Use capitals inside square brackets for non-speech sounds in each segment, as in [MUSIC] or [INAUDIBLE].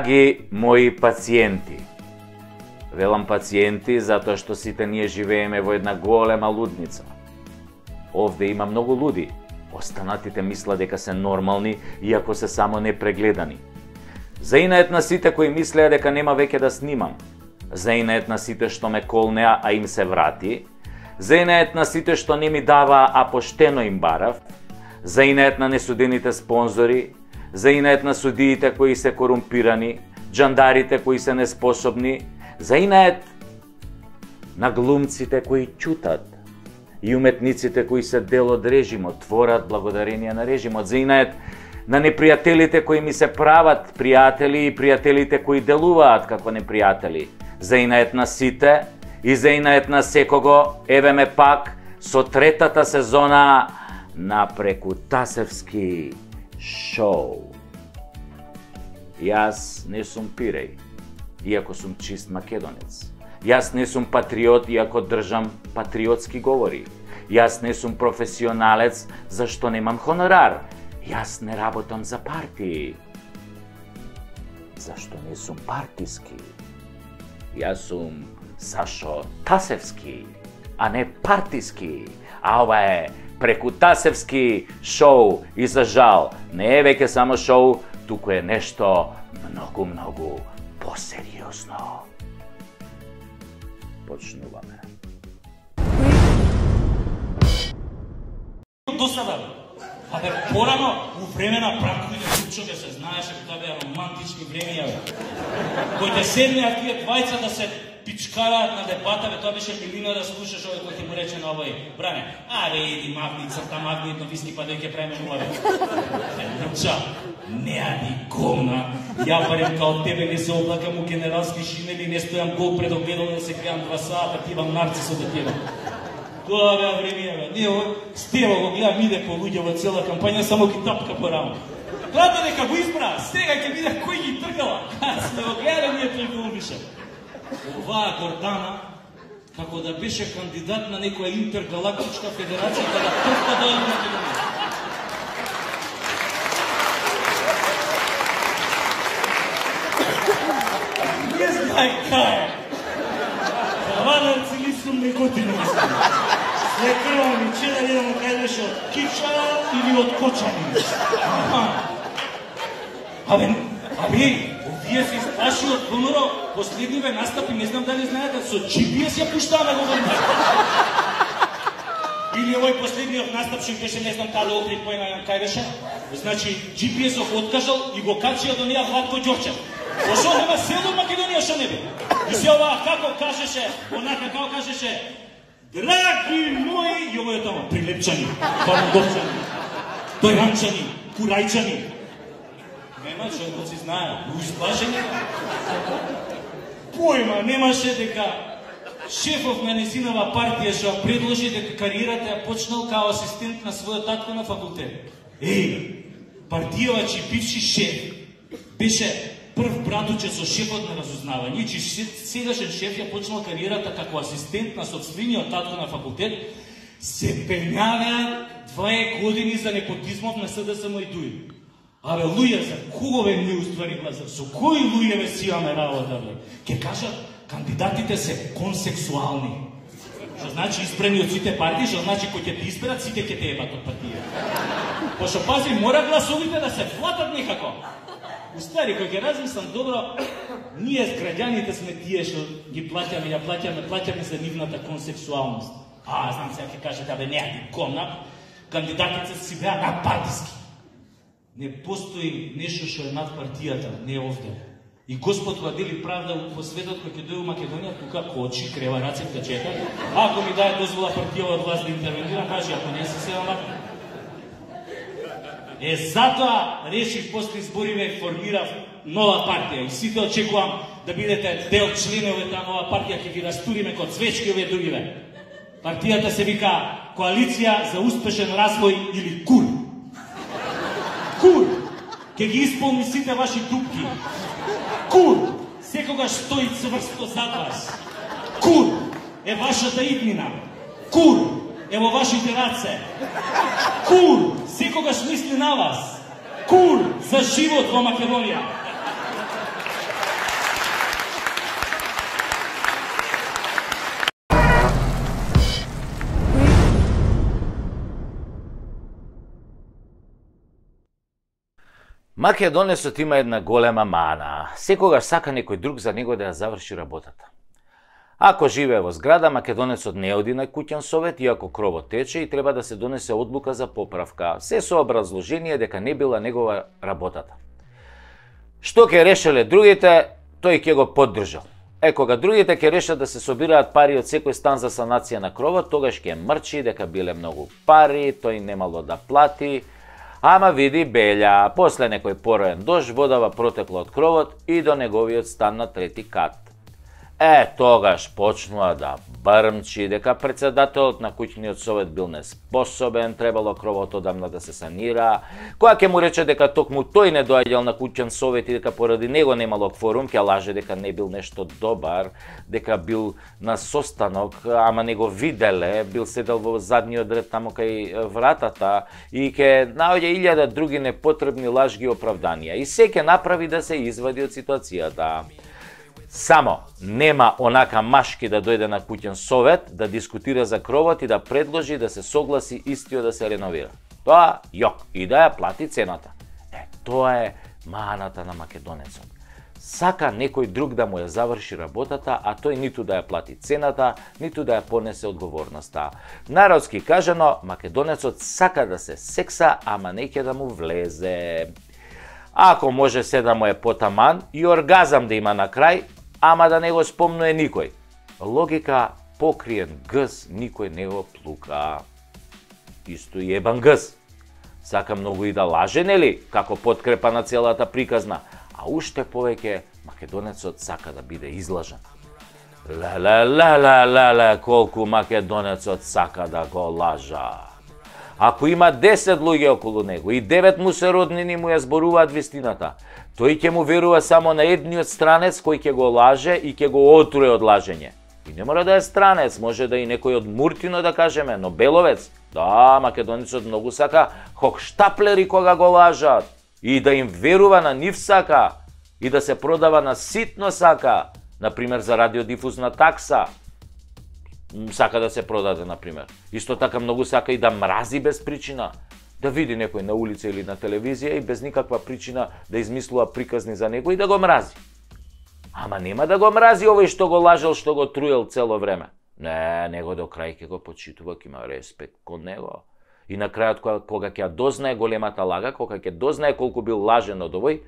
Драги мои пациенти, велам пациенти затоа што сите ние живееме во една голема лудница. Овде има многу луди. Останатите мисла дека се нормални, иако се само непрегледани. Заинает на сите кои мислеа дека нема веќе да снимам. Заинает на сите што ме колнеа, а им се врати. Заинает на сите што не ми дава, а поштено им барав. Заинает на несудените спонзори, за инает на судиите кои се корумпирани, джандарите кои се неспособни, за инает на глумците кои чутат и уметниците кои се дел од режимот, творат благодарение на режимот, за инает на непријателите кои ми се прават пријатели и пријателите кои делуваат како непријатели, за инает на сите и за инает на секого, еве ме пак со третата сезона на Прекутасевски шоу. Јас не сум пиреј, иако сум чист македонец. Јас не сум патриот, иако држам патриотски говори. Јас не сум професионалец, зашто немам хонорар. Јас не работам за партии. Зашто не сум партиски. Јас сум Сашо Тасевски, а не партиски. А ова е преку Тасевски шоу и за жал не е веќе само шоу, туку е нешто многу, многу посериозно. Почнуваме. До сада, Абе, порано, у време на браковите кучове се знаеше дека беа романтични времења. Кои те седнеа тие двајца да се пичкараат на депата, бе, тоа беше милина да слушаш овој кој ти му рече на овој, бране, аре, иди магница, та едно виски, па да дојке правиме нова. Ча, не ади гомна, ја барем као тебе не се облакам у генералски шинели, не стојам гол пред огледало да се креам два сата, пивам нарцисо да тивам. Тоа беа времења, не, Стева го гледам, иде по луѓе во цела кампања, само ги тапка по рамо. Гледа нека го избра, сега ќе биде кој ги тргала. Сме [LAUGHS] го гледали ние тој филмише оваа Гордана, како да беше кандидат на некоја интергалактичка федерација, да првта дојде да на Македонија. Не знај кај. Кавадарци ли сум неготини мислам. След крва ми чеда да му кажеш од кича или од кочани. Абе, абе, Вие се исплаши од БНР, последниве настапи, не знам дали знаете, со GPS ја пуштаваме на врна. Или овој последниот настап што беше не знам каде да Охрид појна кај беше. Значи GPS-ов откажал и го качија до неа Владко Ѓорчев. Пошо нема село Македонија па што не би. И се ова како кажеше, онака како кажеше, Драги мои, и ово е тоа, прилепчани, тој тојанчани, курајчани, Нема што си знае, исплашени. Појма немаше дека шефов на незинава партија што предложи дека кариерата ја почнал као асистент на својот татко на факултет. Еј, партијава чи бивши шеф беше прв братуче со шефот на разузнавање, чи сегашен шеф ја почнал кариерата како асистент на собствениот татко на факултет, се пењавеа двае години за непотизмов на СДСМ и ДУИ. Абе, луѓе, за кого ми уствари за? Со кои луѓе ве си работа, бе? Ке кажат, кандидатите се консексуални. Што значи избрани од сите партии, што значи кој ќе ти изберат, сите ќе те ебат од партија. Пошто пази, мора гласовите да се флатат некако. Устари, кој ќе размислам добро, ние граѓаните сме тие што ги плаќаме, ја плаќаме, плаќаме за нивната консексуалност. А, знам сега ќе кажете, абе, не, комнат, кандидатите си беа на партиски. Не постои нешто што е над партијата, не овде. И Господ кога дели правда во светот кој ќе дојде во Македонија, тука кочи, крева раце, да чека. Ако ми даде дозвола партијава од вас да интервенира, кажи, ако не се се вака. Е, затоа решив после избориве формирав нова партија и сите очекувам да бидете дел членови таа нова партија ќе ги растуриме код свечки овие другиве. Партијата се вика Коалиција за успешен развој или КУР. Кур, ке ги исполни сите ваши дупки. Кур, секогаш стои цврсто зад вас. Кур е вашата иднина. Кур е во вашите раце. Кур секогаш мисли на вас. Кур за живот во Македонија. Македонецот има една голема мана. Секогаш сака некој друг за него да ја заврши работата. Ако живее во зграда, македонецот не оди на куќен совет, иако кровот тече и треба да се донесе одлука за поправка, се со образложение дека не била негова работата. Што ќе решеле другите, тој ќе го поддржал. Е, кога другите ќе решат да се собираат пари од секој стан за санација на кровот, тогаш ќе мрчи дека биле многу пари, тој немало да плати, Ама види Белја, после некој пороен дож, водава протекла од кровот и до неговиот стан на трети кат. Е, тогаш почнува да брмчи дека председателот на куќниот совет бил неспособен, требало кровот одамна да се санира, која ќе му рече дека токму тој не доаѓал на куќен совет и дека поради него немало кворум, ќе лаже дека не бил нешто добар, дека бил на состанок, ама него виделе, бил седел во задниот ред тамо кај вратата и ќе наоѓа илјада други непотребни лажги оправданија. И се ќе направи да се извади од ситуацијата. Само нема онака машки да дојде на куќен совет, да дискутира за кровот и да предложи да се согласи истиот да се реновира. Тоа јок и да ја плати цената. Е, тоа е маната на македонецот. Сака некој друг да му ја заврши работата, а тој ниту да ја плати цената, ниту да ја понесе одговорноста. Народски кажано, македонецот сака да се секса, ама не ќе да му влезе. Ако може се да му е потаман и оргазам да има на крај, ама да не го спомнуе никој. Логика покриен гъс никој не го плука. Исто и ебан гъс. Сака многу и да лаже, нели, како подкрепа на целата приказна, а уште повеќе македонецот сака да биде излажен. Леле, леле, леле, колку македонецот сака да го лажа. Ако има 10 луѓе околу него и 9 му се роднини му ја зборуваат вистината, тој ќе му верува само на едниот странец кој ќе го лаже и ќе го отруе од лажење. И не мора да е странец, може да и некој од Муртино да кажеме, но Беловец. Да, македонецот многу сака хокштаплери кога го лажат и да им верува на нив сака и да се продава на ситно сака, например за радиодифузна такса, сака да се продаде, на пример. Исто така многу сака и да мрази без причина. Да види некој на улица или на телевизија и без никаква причина да измислува приказни за него и да го мрази. Ама нема да го мрази овој што го лажел, што го труел цело време. Не, него до крај ќе го почитува, ќе има респект кон него. И на крајот кога, кога ќе дознае големата лага, кога ќе дознае колку бил лажен од овој,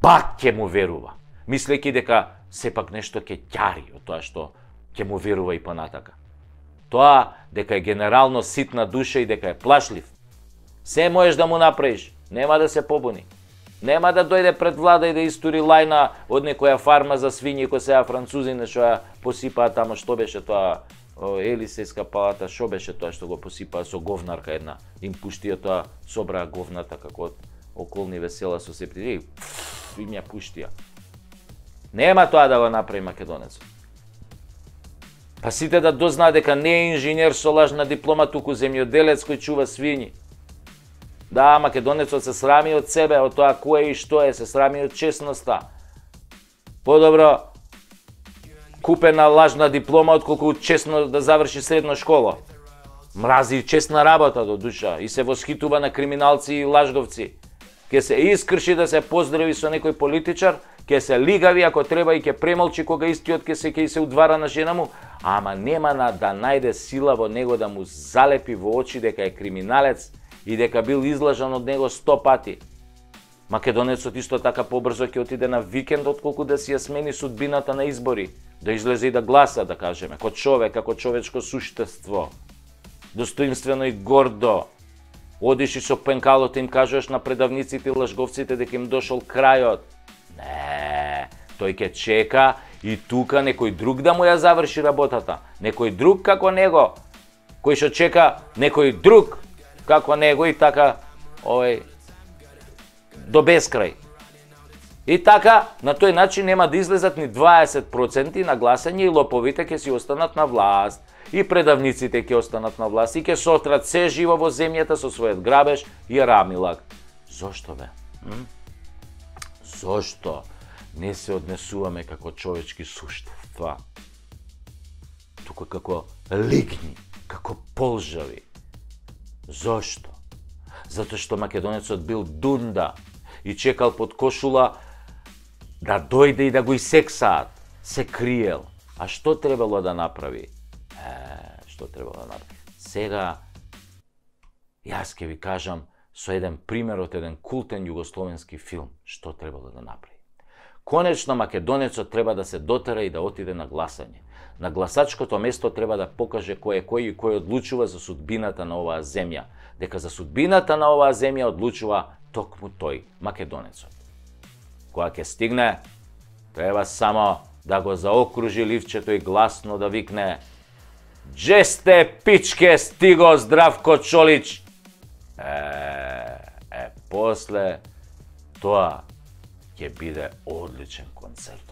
пак ќе му верува. Мислејќи дека сепак нешто ќе ќари од тоа што ќе му верува и понатака. Тоа дека е генерално ситна душа и дека е плашлив, се можеш да му направиш, нема да се побуни. Нема да дојде пред влада и да истури лајна од некоја фарма за свињи кој сега французине што ја посипаа тамо што беше тоа Елисејска палата, што беше тоа што го посипаа со говнарка една. Им пуштија тоа собраа говната како од околни весела со септири. Им ја пуштија. Нема тоа да го направи македонецот. Па сите да дознаат дека не е инженер со лажна диплома, туку земјоделец кој чува свињи. Да, македонецот се срами од себе, од тоа кој и што е, се срами од честноста. Подобро купена лажна диплома отколку честно да заврши средна школа. Мрази честна работа до душа и се восхитува на криминалци и лажговци. Ке се искрши да се поздрави со некој политичар, ке се лигави ако треба и ке премолчи кога истиот ке се ке се удвара на жена му, ама нема на да најде сила во него да му залепи во очи дека е криминалец и дека бил излажан од него сто пати. Македонецот исто така побрзо ќе отиде на викенд отколку да си ја смени судбината на избори, да излезе и да гласа, да кажеме, како човек, како човечко суштество. Достоинствено и гордо. Одиш и со пенкалот им кажуваш на предавниците и лажговците дека им дошол крајот не, тој ќе чека и тука некој друг да му ја заврши работата. Некој друг како него, кој што чека некој друг како него и така овој до бескрај. И така, на тој начин нема да излезат ни 20% на гласање и лоповите ќе си останат на власт. И предавниците ќе останат на власт и ќе сотрат се живо во земјата со својот грабеж и рамилак. Зошто бе? М? Зошто не се однесуваме како човечки суштества, туку како лигни, како полжави? Зошто? Затоа што македонецот бил дунда и чекал под кошула да дојде и да го исексаат. Се криел. А што требало да направи? Е, што требало да направи? Сега, јас ке ви кажам со еден пример од еден култен југословенски филм, што требало да направи. Конечно, македонецот треба да се дотера и да отиде на гласање. На гласачкото место треба да покаже кој е кој и кој одлучува за судбината на оваа земја. Дека за судбината на оваа земја одлучува токму тој, македонецот. Кога ќе стигне, треба само да го заокружи ливчето и гласно да викне „Джесте пичке стиго Здравко Чолич? Е, е, после тоа ќе биде одличен концертот, верувајте.